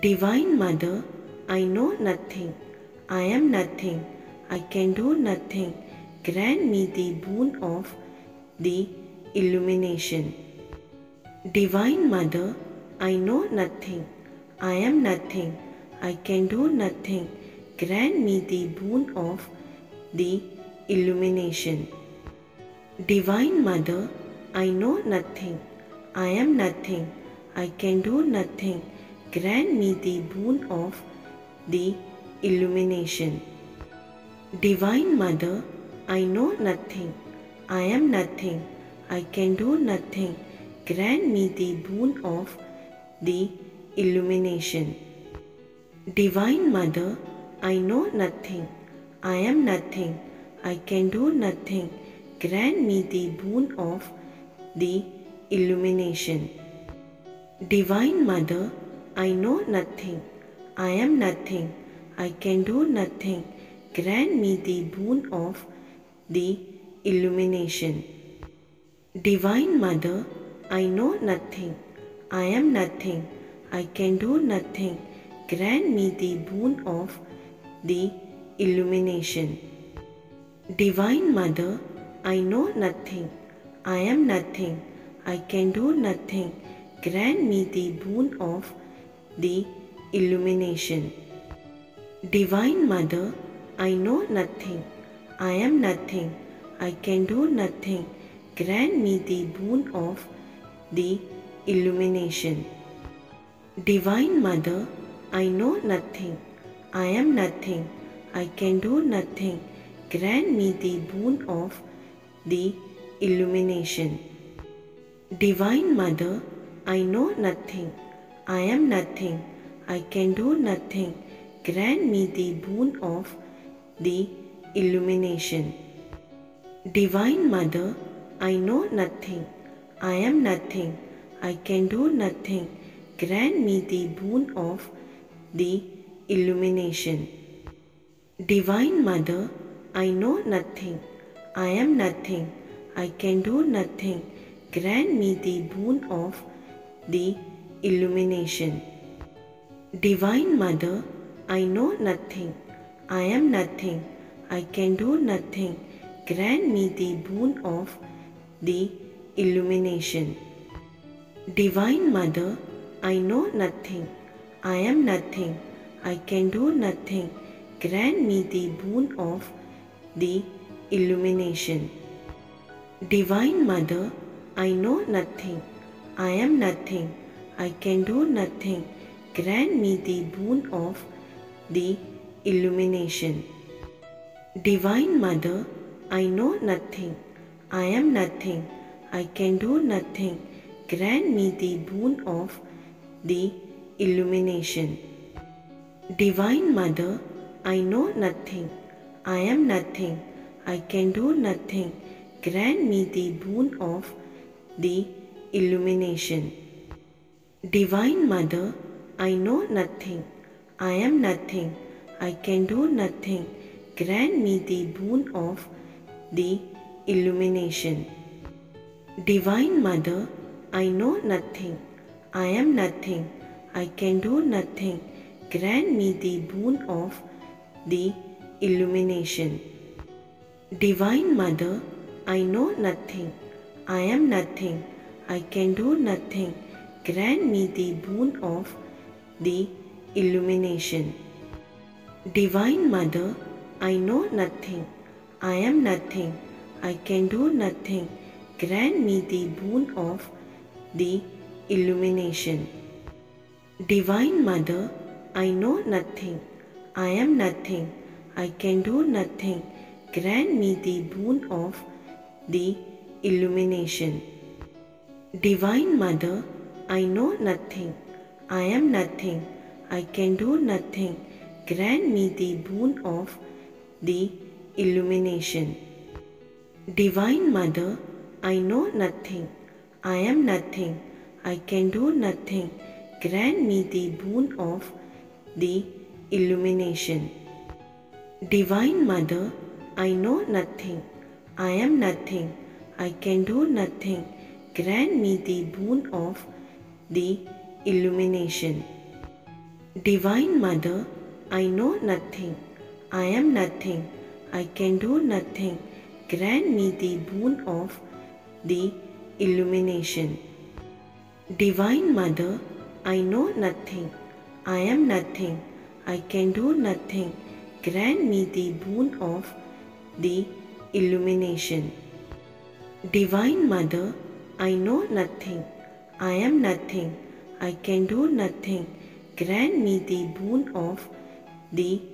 Divine Mother, I know nothing. I am nothing. I can do nothing. Grant me the boon of the illumination. Divine Mother, I know nothing. I am nothing. I can do nothing. Grant me the boon of the illumination. Divine Mother, I know nothing. I am nothing. I can do nothing. Grant me the boon of the illumination. Divine Mother, I know nothing. I am nothing. I can do nothing. Grant me the boon of the illumination. Divine Mother, I know nothing. I am nothing. I can do nothing. Grant me the boon of the illumination. Divine Mother, I know nothing. I am nothing. I can do nothing. Grant me the boon of the illumination. Divine Mother, I know nothing. I am nothing. I can do nothing. Grant me the boon of the illumination. Divine Mother, I know nothing. I am nothing. I can do nothing. Grant me the boon of the illumination. Divine Mother, I know nothing. I am nothing. I can do nothing. Grant me the boon of the illumination. Divine Mother, I know nothing. I am nothing. I can do nothing. Grant me the boon of the illumination. Divine Mother, I know nothing. I am nothing. I can do nothing. Grant me the boon of the illumination. Divine Mother, I know nothing. I am nothing. I can do nothing. Grant me the boon of the illumination. Divine Mother, I know nothing. I am nothing. I can do nothing. Grant me the boon of the illumination. Divine Mother, I know nothing. I am nothing. I can do nothing. Grant me the boon of the illumination. Divine Mother, I know nothing. I am nothing. I can do nothing. Grant me the boon of the illumination. Divine Mother, I know nothing. I am nothing. I can do nothing. Grant me the boon of the illumination. Divine Mother, I know nothing. I am nothing. I can do nothing. Grant me the boon of the illumination. Divine Mother, I know nothing. I am nothing. I can do nothing. Grant me the boon of the illumination. Divine Mother, I know nothing. I am nothing. I can do nothing. Grant me the boon of the illumination. Divine Mother, I know nothing. I am nothing. I can do nothing. Grant me the boon of the illumination. Divine Mother, I know nothing. I am nothing. I can do nothing. Grant me the boon of the illumination. Divine Mother, I know nothing. I am nothing. I can do nothing. Grant me the boon of the illumination. Divine Mother, I know nothing. I am nothing. I can do nothing. Grant me the boon of the illumination. Divine Mother, I know nothing. I am nothing. I can do nothing. Grant me the boon of the illumination. Divine Mother, I know nothing. I am nothing. I can do nothing. Grant me the boon of the illumination. Divine Mother, I know nothing. I am nothing. I can do nothing. Grant me the boon of the illumination. Divine Mother, I know nothing. I am nothing. I can do nothing. Grant me the boon of the illumination. Divine Mother, I know nothing. I am nothing. I can do nothing. Grant me the boon of the illumination. Divine Mother, I know nothing. I am nothing. I can do nothing. Grant me the boon of the